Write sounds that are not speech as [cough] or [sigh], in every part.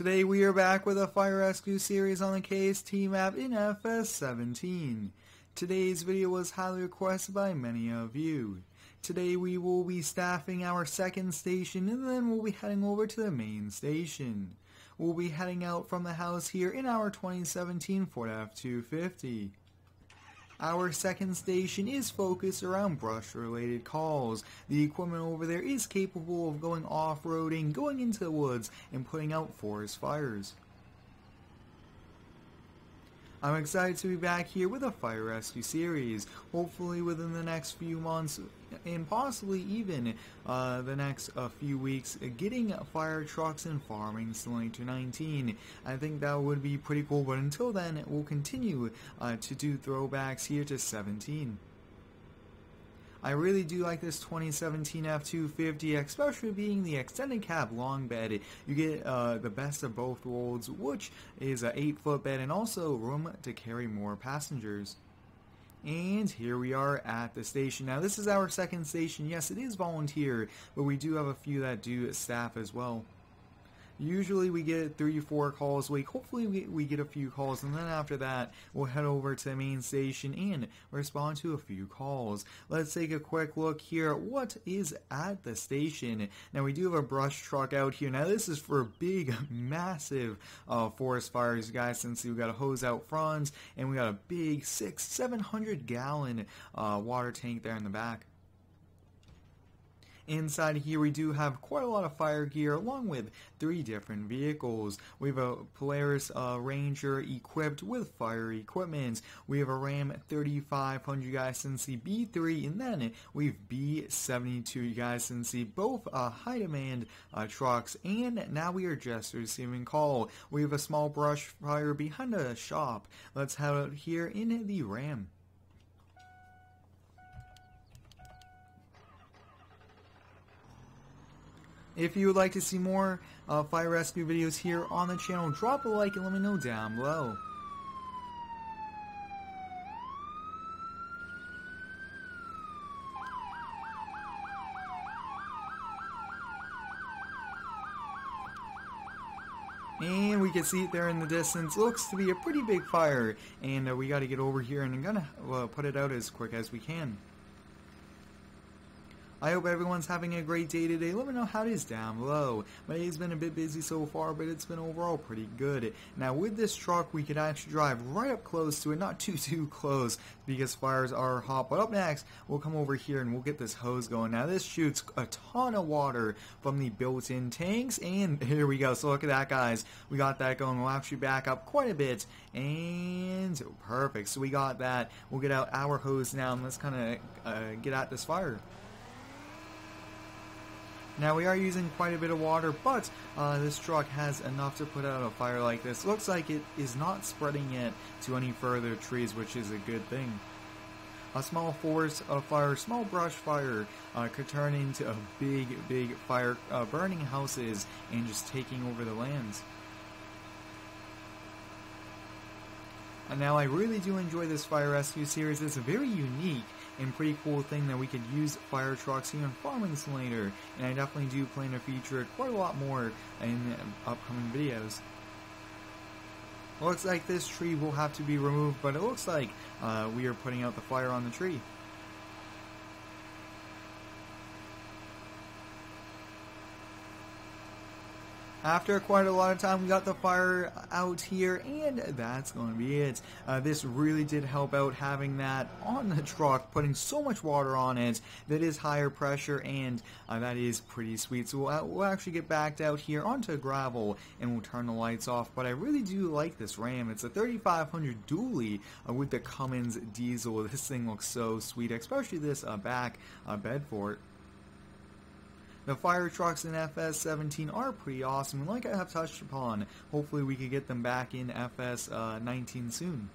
Today we are back with a fire rescue series on the KST map in FS17. Today's video was highly requested by many of you. Today we will be staffing our second station and then we'll be heading over to the main station. We'll be heading out from the house here in our 2017 Ford F-250. Our second station is focused around brush related calls. The equipment over there is capable of going off-roading, going into the woods, and putting out forest fires. I'm excited to be back here with a fire rescue series, hopefully within the next few months and possibly even uh, the next uh, few weeks getting fire trucks and farming simulator 19 I think that would be pretty cool but until then we'll continue uh, to do throwbacks here to 17 I really do like this 2017 F250, especially being the extended cab long bed. You get uh, the best of both worlds, which is an 8 foot bed and also room to carry more passengers. And here we are at the station. Now this is our second station. Yes, it is volunteer, but we do have a few that do staff as well. Usually we get three or four calls a week. Hopefully we, we get a few calls and then after that we'll head over to the main station and respond to a few calls. Let's take a quick look here what is at the station. Now we do have a brush truck out here. Now this is for big, [laughs] massive uh, forest fires, guys, since we've got a hose out front and we got a big six, 700 gallon uh, water tank there in the back. Inside here we do have quite a lot of fire gear along with three different vehicles. We have a Polaris uh, Ranger equipped with fire equipment. We have a Ram 3500 guys can see B3 and then we have B72 guys can see both uh, high demand uh, trucks and now we are just receiving call. We have a small brush fire behind a shop. Let's head out here in the Ram. If you would like to see more uh, fire rescue videos here on the channel, drop a like and let me know down below. And we can see it there in the distance. Looks to be a pretty big fire. And uh, we got to get over here and I'm going to uh, put it out as quick as we can. I hope everyone's having a great day today. Let me know how it is down below. My day's been a bit busy so far, but it's been overall pretty good. Now with this truck, we could actually drive right up close to it, not too, [laughs] too close, because fires are hot. But up next, we'll come over here and we'll get this hose going. Now this shoots a ton of water from the built-in tanks, and [laughs] here we go. So look at that, guys. We got that going. We'll actually back up quite a bit, and perfect. So we got that. We'll get out our hose now, and let's kind of uh, get at this fire. Now we are using quite a bit of water, but uh, this truck has enough to put out a fire like this. Looks like it is not spreading it to any further trees, which is a good thing. A small forest of fire, small brush fire, uh, could turn into a big, big fire, uh, burning houses and just taking over the lands. And now I really do enjoy this fire rescue series. It's very unique and pretty cool thing that we could use fire trucks here in Farming Simulator, and I definitely do plan to feature it quite a lot more in upcoming videos. Looks like this tree will have to be removed, but it looks like uh, we are putting out the fire on the tree. After quite a lot of time, we got the fire out here, and that's going to be it. Uh, this really did help out having that on the truck, putting so much water on it that is higher pressure, and uh, that is pretty sweet. So we'll, we'll, actually get backed out here onto gravel, and we'll turn the lights off. But I really do like this Ram. It's a 3500 dually uh, with the Cummins diesel. This thing looks so sweet, especially this uh, back uh, bed for it. The fire trucks in FS17 are pretty awesome, and like I have touched upon, hopefully we could get them back in FS19 uh, soon.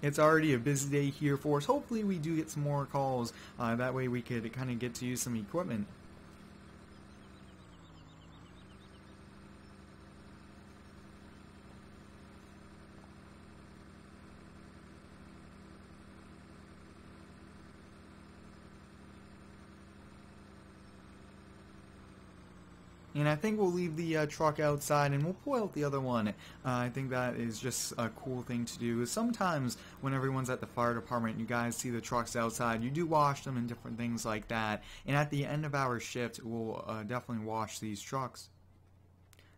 It's already a busy day here for us. Hopefully we do get some more calls. Uh, that way we could kind of get to use some equipment. And I think we'll leave the uh, truck outside and we'll pull out the other one. Uh, I think that is just a cool thing to do. Sometimes when everyone's at the fire department, you guys see the trucks outside. You do wash them and different things like that. And at the end of our shift, we'll uh, definitely wash these trucks.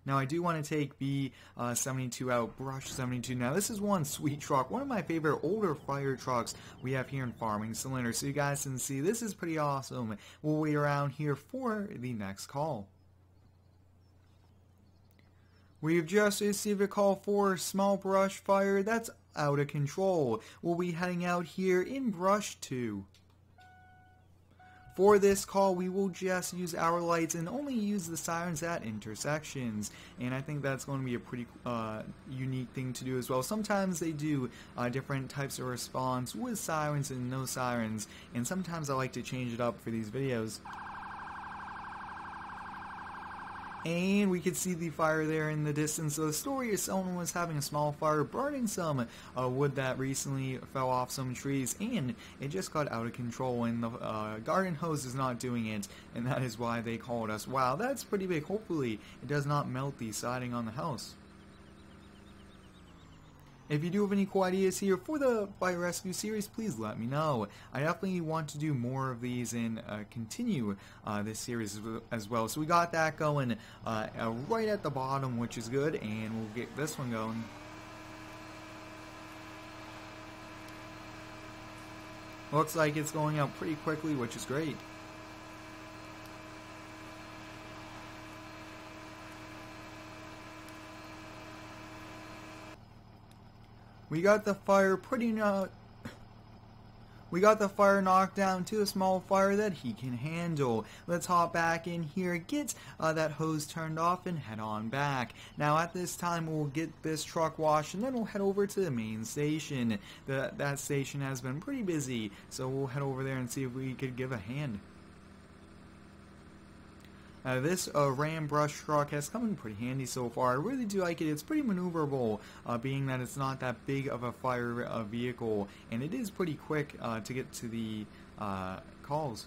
Now I do want to take B72 uh, out, brush 72. Now this is one sweet truck, one of my favorite older fire trucks we have here in Farming Simulator. So you guys can see this is pretty awesome. We'll wait around here for the next call. We've just received a call for a small brush fire that's out of control. We'll be heading out here in brush 2. For this call, we will just use our lights and only use the sirens at intersections. And I think that's going to be a pretty uh, unique thing to do as well. Sometimes they do uh, different types of response with sirens and no sirens. And sometimes I like to change it up for these videos. And we could see the fire there in the distance. So the story is someone was having a small fire burning some uh, wood that recently fell off some trees and it just got out of control and the uh, garden hose is not doing it and that is why they called us. Wow, that's pretty big. Hopefully it does not melt the siding on the house. If you do have any cool ideas here for the Fire Rescue series, please let me know. I definitely want to do more of these and uh, continue uh, this series as well. So we got that going uh, uh, right at the bottom, which is good, and we'll get this one going. Looks like it's going out pretty quickly, which is great. We got the fire pretty not. We got the fire knocked down to a small fire that he can handle. Let's hop back in here, get uh, that hose turned off, and head on back. Now at this time we'll get this truck washed and then we'll head over to the main station. The, that station has been pretty busy, so we'll head over there and see if we could give a hand. This uh, Ram brush truck has come in pretty handy so far. I really do like it. It's pretty maneuverable, uh, being that it's not that big of a fire uh, vehicle, and it is pretty quick uh, to get to the uh, calls.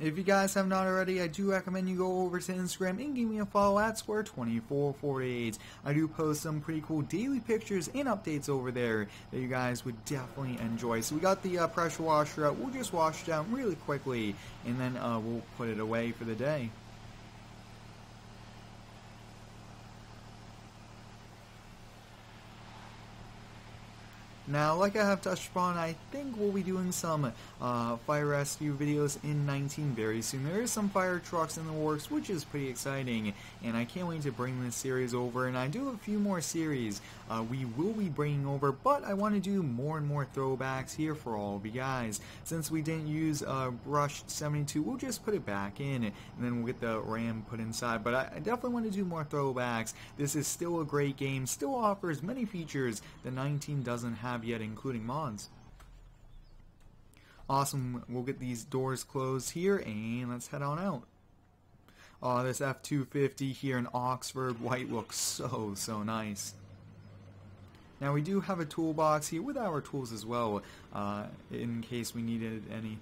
If you guys have not already, I do recommend you go over to Instagram and give me a follow at Square2448. I do post some pretty cool daily pictures and updates over there that you guys would definitely enjoy. So we got the uh, pressure washer out. We'll just wash it down really quickly and then uh, we'll put it away for the day. Now, like I have touched upon, I think we'll be doing some uh, fire rescue videos in 19 very soon. There is some fire trucks in the works, which is pretty exciting, and I can't wait to bring this series over. And I do have a few more series uh, we will be bringing over, but I want to do more and more throwbacks here for all of you guys. Since we didn't use uh, Brush 72, we'll just put it back in, and then we'll get the RAM put inside. But I, definitely want to do more throwbacks. This is still a great game, still offers many features that 19 doesn't have have yet, including mods. Awesome, we'll get these doors closed here, and let's head on out. Oh, this F-250 here in Oxford White looks so, so nice. Now we do have a toolbox here with our tools as well, uh, in case we needed any.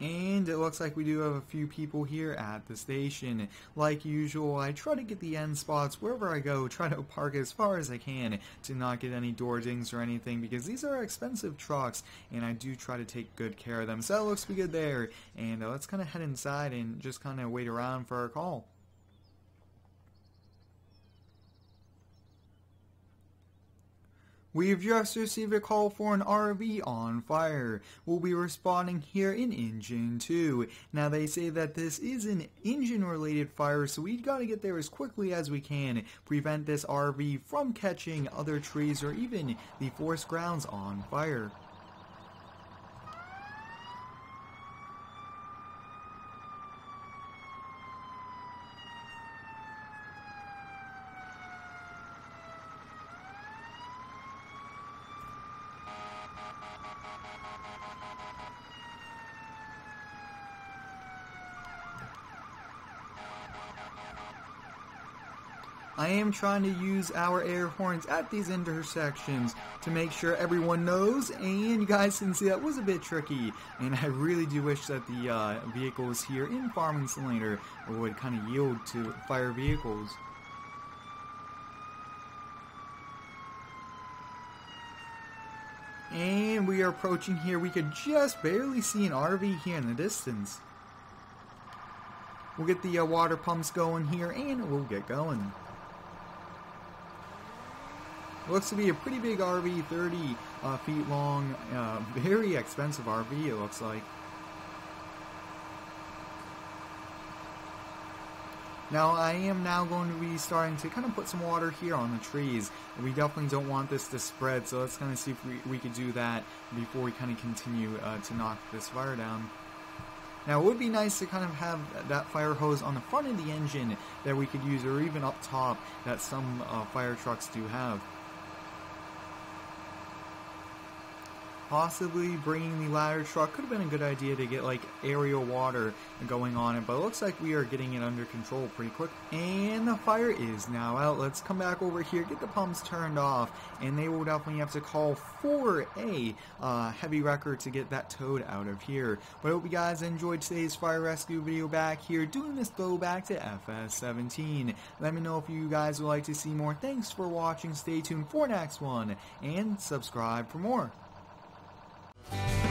And it looks like we do have a few people here at the station. Like usual, I try to get the end spots wherever I go, try to park as far as I can to not get any door dings or anything because these are expensive trucks and I do try to take good care of them. So that looks be good there. And uh, let's kind of head inside and just kind of wait around for our call. We've just received a call for an RV on fire. We'll be responding here in Engine 2. Now they say that this is an engine related fire so we've gotta get there as quickly as we can. Prevent this RV from catching other trees or even the forest grounds on fire. I am trying to use our air horns at these intersections to make sure everyone knows, and you guys can see that was a bit tricky. And I really do wish that the uh, vehicles here in Farming Simulator would kind of yield to fire vehicles. And we are approaching here. We could just barely see an RV here in the distance. We'll get the uh, water pumps going here and we'll get going. Looks to be a pretty big RV, 30 uh, feet long, uh, very expensive RV it looks like. Now I am now going to be starting to kind of put some water here on the trees. We definitely don't want this to spread, so let's kind of see if we, we could do that before we kind of continue uh, to knock this fire down. Now it would be nice to kind of have that fire hose on the front of the engine that we could use, or even up top that some uh, fire trucks do have. Possibly bringing the ladder truck could have been a good idea to get like aerial water going on it, but it looks like we are getting it under control pretty quick. And the fire is now out. Let's come back over here, get the pumps turned off, and they will definitely have to call for a uh, heavy wrecker to get that towed out of here. But I hope you guys enjoyed today's fire rescue video back here, doing this throwback to FS17. Let me know if you guys would like to see more. Thanks for watching. Stay tuned for next one, and subscribe for more. Bye.